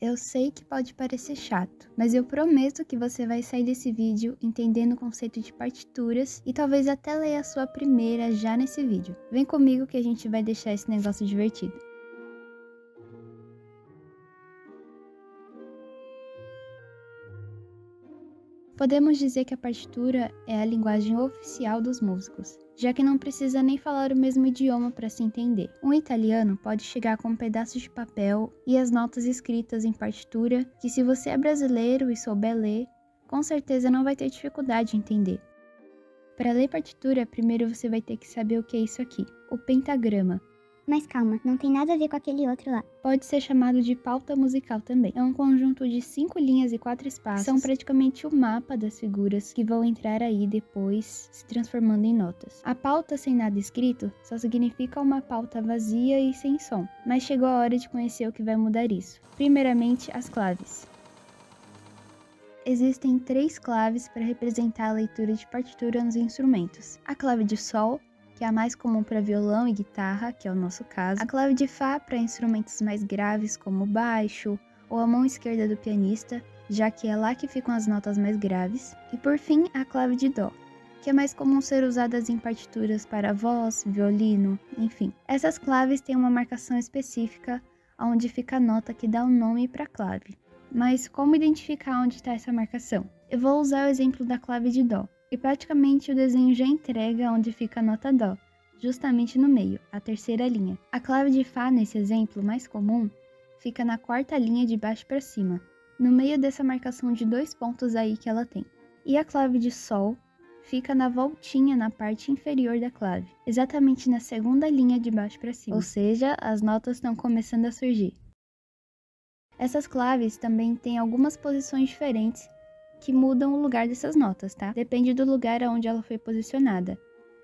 Eu sei que pode parecer chato, mas eu prometo que você vai sair desse vídeo entendendo o conceito de partituras e talvez até ler a sua primeira já nesse vídeo. Vem comigo que a gente vai deixar esse negócio divertido. Podemos dizer que a partitura é a linguagem oficial dos músicos, já que não precisa nem falar o mesmo idioma para se entender. Um italiano pode chegar com um pedaço de papel e as notas escritas em partitura, que se você é brasileiro e souber ler, com certeza não vai ter dificuldade em entender. Para ler partitura, primeiro você vai ter que saber o que é isso aqui, o pentagrama. Mas calma, não tem nada a ver com aquele outro lá. Pode ser chamado de pauta musical também. É um conjunto de cinco linhas e quatro espaços. São praticamente o mapa das figuras que vão entrar aí depois, se transformando em notas. A pauta sem nada escrito só significa uma pauta vazia e sem som. Mas chegou a hora de conhecer o que vai mudar isso. Primeiramente, as claves. Existem três claves para representar a leitura de partitura nos instrumentos: a clave de Sol, que é a mais comum para violão e guitarra, que é o nosso caso, a clave de Fá para instrumentos mais graves como baixo ou a mão esquerda do pianista, já que é lá que ficam as notas mais graves, e por fim a clave de Dó, que é mais comum ser usadas em partituras para voz, violino, enfim. Essas claves têm uma marcação específica onde fica a nota que dá o nome para a clave. Mas como identificar onde está essa marcação? Eu vou usar o exemplo da clave de Dó. E praticamente o desenho já entrega onde fica a nota Dó, justamente no meio, a terceira linha. A clave de Fá, nesse exemplo mais comum, fica na quarta linha de baixo para cima, no meio dessa marcação de dois pontos aí que ela tem. E a clave de Sol fica na voltinha na parte inferior da clave, exatamente na segunda linha de baixo para cima. Ou seja, as notas estão começando a surgir. Essas claves também têm algumas posições diferentes que mudam o lugar dessas notas, tá? Depende do lugar aonde ela foi posicionada.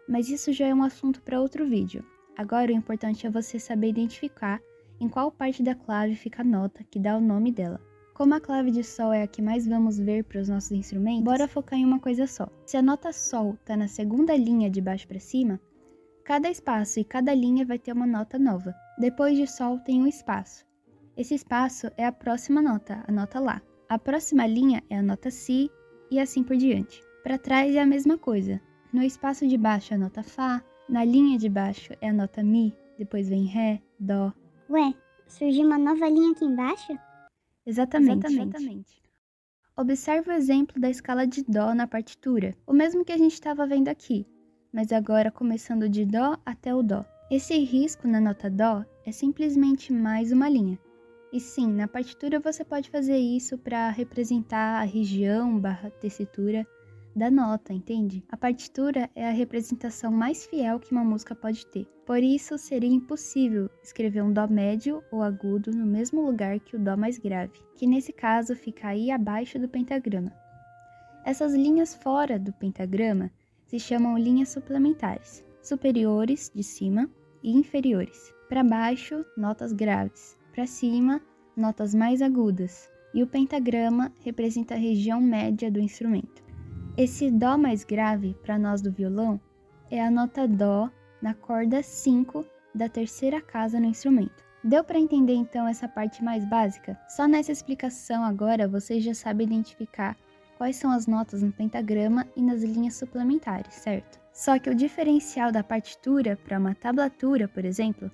Mas isso já é um assunto para outro vídeo. Agora o importante é você saber identificar em qual parte da clave fica a nota que dá o nome dela. Como a clave de Sol é a que mais vamos ver para os nossos instrumentos, bora focar em uma coisa só. Se a nota Sol está na segunda linha de baixo para cima, cada espaço e cada linha vai ter uma nota nova. Depois de Sol tem um espaço. Esse espaço é a próxima nota, a nota Lá. A próxima linha é a nota Si e assim por diante. Para trás é a mesma coisa. No espaço de baixo é a nota Fá, na linha de baixo é a nota Mi, depois vem Ré, Dó. Ué, surgiu uma nova linha aqui embaixo? Exatamente. Exatamente. Observe o exemplo da escala de Dó na partitura, o mesmo que a gente estava vendo aqui, mas agora começando de Dó até o Dó. Esse risco na nota Dó é simplesmente mais uma linha. E sim, na partitura você pode fazer isso para representar a região barra tessitura da nota, entende? A partitura é a representação mais fiel que uma música pode ter. Por isso, seria impossível escrever um dó médio ou agudo no mesmo lugar que o dó mais grave, que nesse caso fica aí abaixo do pentagrama. Essas linhas fora do pentagrama se chamam linhas suplementares, superiores de cima e inferiores. Para baixo, notas graves para cima, notas mais agudas, e o pentagrama representa a região média do instrumento. Esse Dó mais grave, para nós do violão, é a nota Dó na corda 5 da terceira casa no instrumento. Deu para entender então essa parte mais básica? Só nessa explicação agora você já sabe identificar quais são as notas no pentagrama e nas linhas suplementares, certo? Só que o diferencial da partitura para uma tablatura, por exemplo,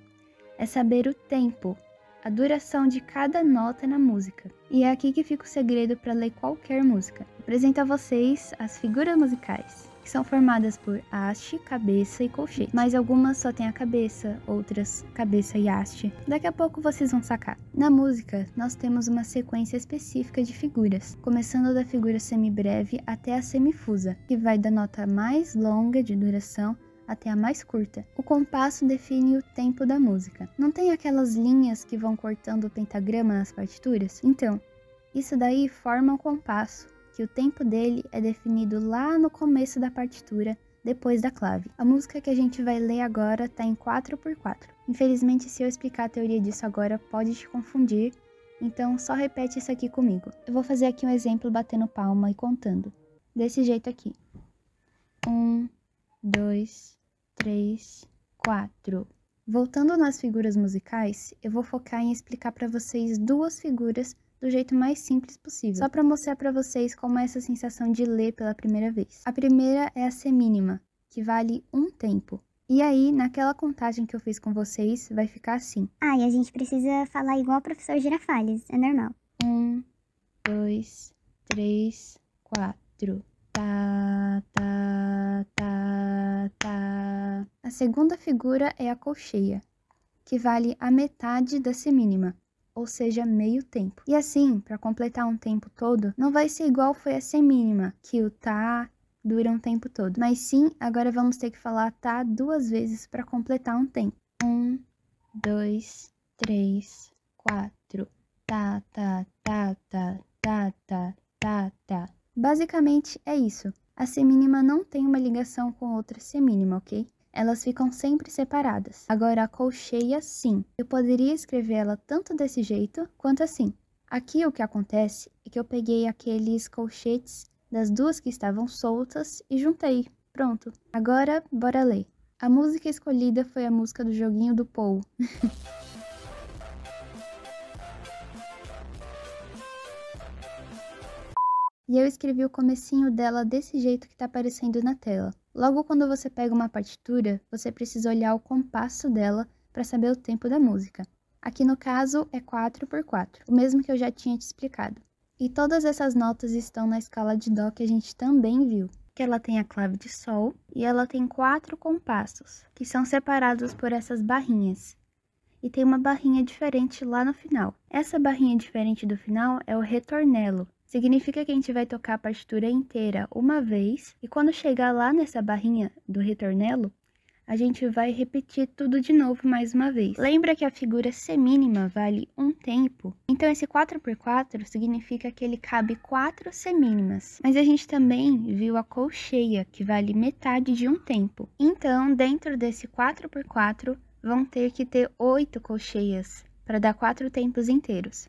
é saber o tempo a duração de cada nota na música. E é aqui que fica o segredo para ler qualquer música. Apresento a vocês as figuras musicais, que são formadas por haste, cabeça e colchete. Mas algumas só têm a cabeça, outras cabeça e haste. Daqui a pouco vocês vão sacar. Na música, nós temos uma sequência específica de figuras, começando da figura semibreve até a semifusa, que vai da nota mais longa de duração até a mais curta. O compasso define o tempo da música. Não tem aquelas linhas que vão cortando o pentagrama nas partituras? Então, isso daí forma o compasso, que o tempo dele é definido lá no começo da partitura, depois da clave. A música que a gente vai ler agora está em 4x4. Infelizmente, se eu explicar a teoria disso agora, pode te confundir, então só repete isso aqui comigo. Eu vou fazer aqui um exemplo batendo palma e contando. Desse jeito aqui. Um, dois, 3, 4. Voltando nas figuras musicais, eu vou focar em explicar para vocês duas figuras do jeito mais simples possível, só para mostrar para vocês como é essa sensação de ler pela primeira vez. A primeira é a semínima, que vale um tempo. E aí, naquela contagem que eu fiz com vocês, vai ficar assim. Ah, e a gente precisa falar igual o professor Girafales, é normal. Um, dois, três, quatro. Tá, tá, tá, tá. A segunda figura é a colcheia, que vale a metade da semínima, ou seja, meio tempo. E assim, para completar um tempo todo, não vai ser igual foi a semínima, que o tá dura um tempo todo. Mas sim, agora vamos ter que falar tá duas vezes para completar um tempo. Um, dois, três, quatro. Tá, tá, tá, tá, tá, tá, tá, tá. Basicamente é isso. A semínima não tem uma ligação com outra semínima, ok? Elas ficam sempre separadas. Agora a colcheia, sim. Eu poderia escrever ela tanto desse jeito quanto assim. Aqui o que acontece é que eu peguei aqueles colchetes das duas que estavam soltas e juntei. Pronto. Agora, bora ler. A música escolhida foi a música do joguinho do Paul. e eu escrevi o comecinho dela desse jeito que tá aparecendo na tela. Logo quando você pega uma partitura, você precisa olhar o compasso dela para saber o tempo da música. Aqui no caso é 4 por 4, o mesmo que eu já tinha te explicado. E todas essas notas estão na escala de Dó que a gente também viu, que ela tem a clave de Sol e ela tem quatro compassos, que são separados por essas barrinhas. E tem uma barrinha diferente lá no final. Essa barrinha diferente do final é o retornelo. Significa que a gente vai tocar a partitura inteira uma vez, e quando chegar lá nessa barrinha do retornelo, a gente vai repetir tudo de novo mais uma vez. Lembra que a figura semínima vale um tempo? Então esse 4x4 significa que ele cabe 4 semínimas. Mas a gente também viu a colcheia, que vale metade de um tempo. Então, dentro desse 4x4, vão ter que ter 8 colcheias para dar 4 tempos inteiros.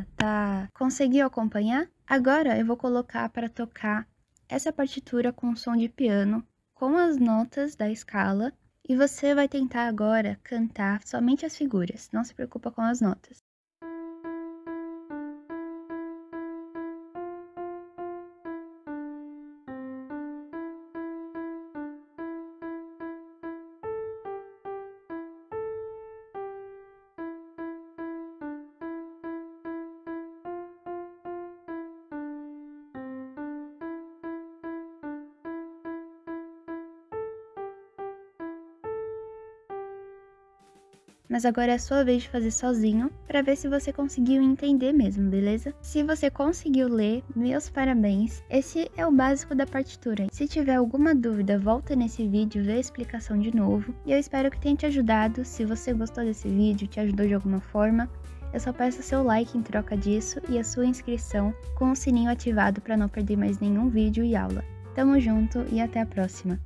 conseguiu acompanhar agora eu vou colocar para tocar essa partitura com som de piano com as notas da escala e você vai tentar agora cantar somente as figuras, não se preocupa com as notas. Mas agora é a sua vez de fazer sozinho para ver se você conseguiu entender mesmo, beleza? Se você conseguiu ler, meus parabéns. Esse é o básico da partitura. Se tiver alguma dúvida, volta nesse vídeo, vê a explicação de novo. E eu espero que tenha te ajudado. Se você gostou desse vídeo, te ajudou de alguma forma, eu só peço seu like em troca disso e a sua inscrição com o sininho ativado para não perder mais nenhum vídeo e aula. Tamo junto e até a próxima!